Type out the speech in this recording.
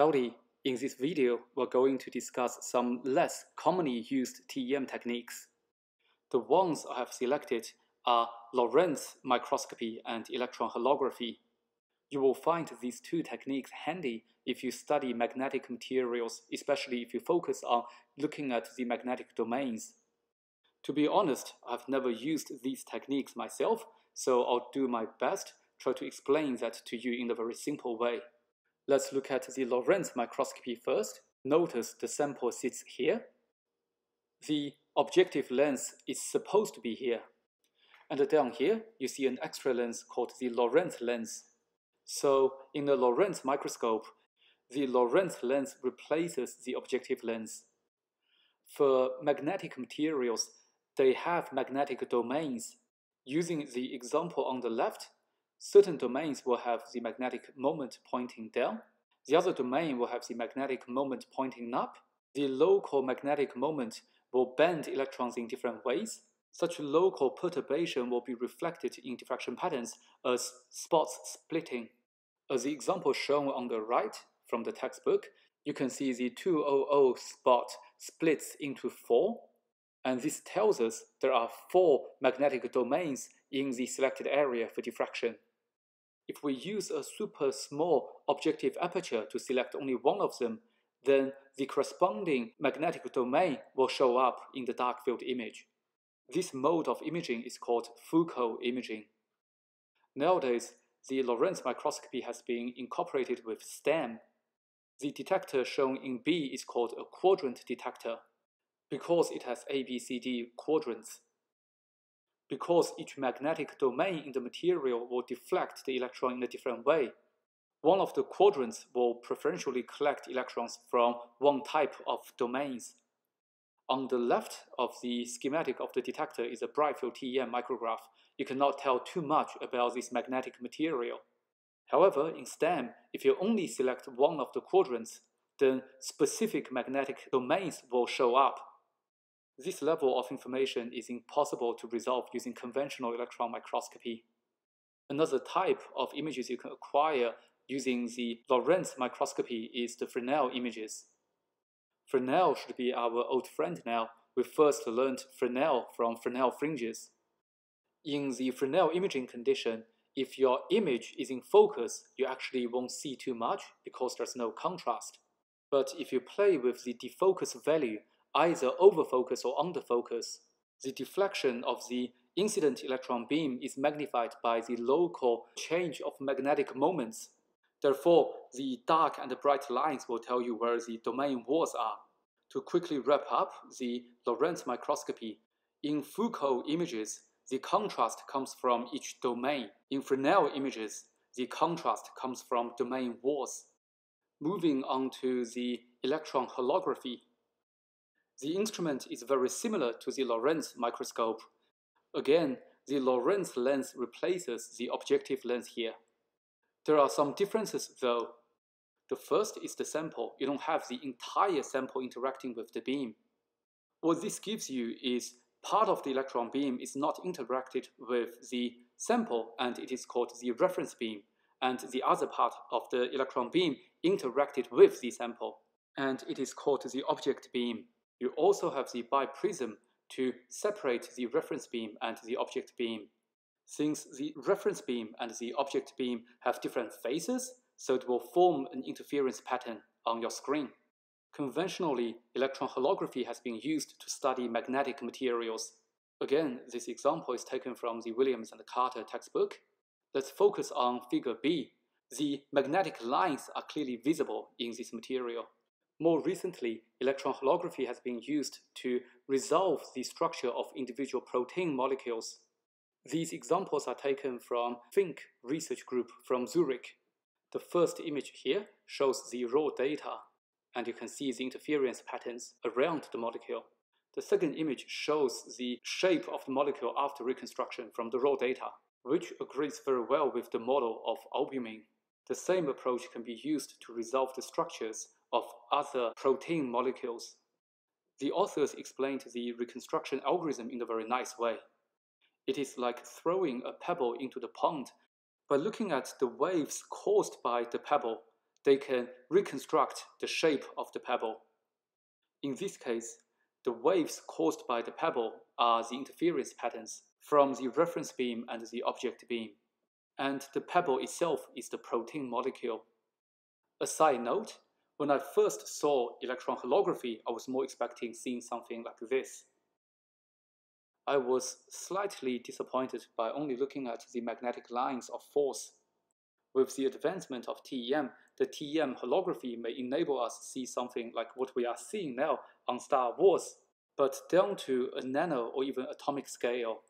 In this video we're going to discuss some less commonly used TEM techniques. The ones I have selected are Lorentz microscopy and electron holography. You will find these two techniques handy if you study magnetic materials, especially if you focus on looking at the magnetic domains. To be honest, I've never used these techniques myself, so I'll do my best try to explain that to you in a very simple way. Let's look at the Lorentz microscopy first. Notice the sample sits here. The objective lens is supposed to be here. And down here, you see an extra lens called the Lorentz lens. So in the Lorentz microscope, the Lorentz lens replaces the objective lens. For magnetic materials, they have magnetic domains. Using the example on the left, Certain domains will have the magnetic moment pointing down. The other domain will have the magnetic moment pointing up. The local magnetic moment will bend electrons in different ways. Such local perturbation will be reflected in diffraction patterns as spots splitting. As the example shown on the right from the textbook, you can see the 200 spot splits into four, and this tells us there are four magnetic domains in the selected area for diffraction. If we use a super small objective aperture to select only one of them, then the corresponding magnetic domain will show up in the dark field image. This mode of imaging is called Foucault imaging. Nowadays, the Lorentz microscopy has been incorporated with STEM. The detector shown in B is called a quadrant detector because it has ABCD quadrants because each magnetic domain in the material will deflect the electron in a different way. One of the quadrants will preferentially collect electrons from one type of domains. On the left of the schematic of the detector is a bright field TEM micrograph. You cannot tell too much about this magnetic material. However, in STEM, if you only select one of the quadrants, then specific magnetic domains will show up this level of information is impossible to resolve using conventional electron microscopy. Another type of images you can acquire using the Lorentz microscopy is the Fresnel images. Fresnel should be our old friend now. We first learned Fresnel from Fresnel fringes. In the Fresnel imaging condition, if your image is in focus, you actually won't see too much because there's no contrast. But if you play with the defocus value either overfocus or underfocus, the deflection of the incident electron beam is magnified by the local change of magnetic moments. Therefore, the dark and the bright lines will tell you where the domain walls are. To quickly wrap up the Lorentz microscopy, in Foucault images, the contrast comes from each domain. In Fresnel images, the contrast comes from domain walls. Moving on to the electron holography, the instrument is very similar to the Lorentz microscope. Again, the Lorentz lens replaces the objective lens here. There are some differences though. The first is the sample. You don't have the entire sample interacting with the beam. What this gives you is part of the electron beam is not interacted with the sample and it is called the reference beam and the other part of the electron beam interacted with the sample and it is called the object beam. You also have the biprism to separate the reference beam and the object beam. Since the reference beam and the object beam have different phases, so it will form an interference pattern on your screen. Conventionally, electron holography has been used to study magnetic materials. Again, this example is taken from the Williams and Carter textbook. Let's focus on figure B. The magnetic lines are clearly visible in this material. More recently, electron holography has been used to resolve the structure of individual protein molecules. These examples are taken from Fink research group from Zurich. The first image here shows the raw data, and you can see the interference patterns around the molecule. The second image shows the shape of the molecule after reconstruction from the raw data, which agrees very well with the model of albumin. The same approach can be used to resolve the structures of other protein molecules. The authors explained the reconstruction algorithm in a very nice way. It is like throwing a pebble into the pond. By looking at the waves caused by the pebble, they can reconstruct the shape of the pebble. In this case, the waves caused by the pebble are the interference patterns from the reference beam and the object beam, and the pebble itself is the protein molecule. A side note, when I first saw electron holography, I was more expecting seeing something like this. I was slightly disappointed by only looking at the magnetic lines of force. With the advancement of TEM, the TEM holography may enable us to see something like what we are seeing now on Star Wars, but down to a nano or even atomic scale.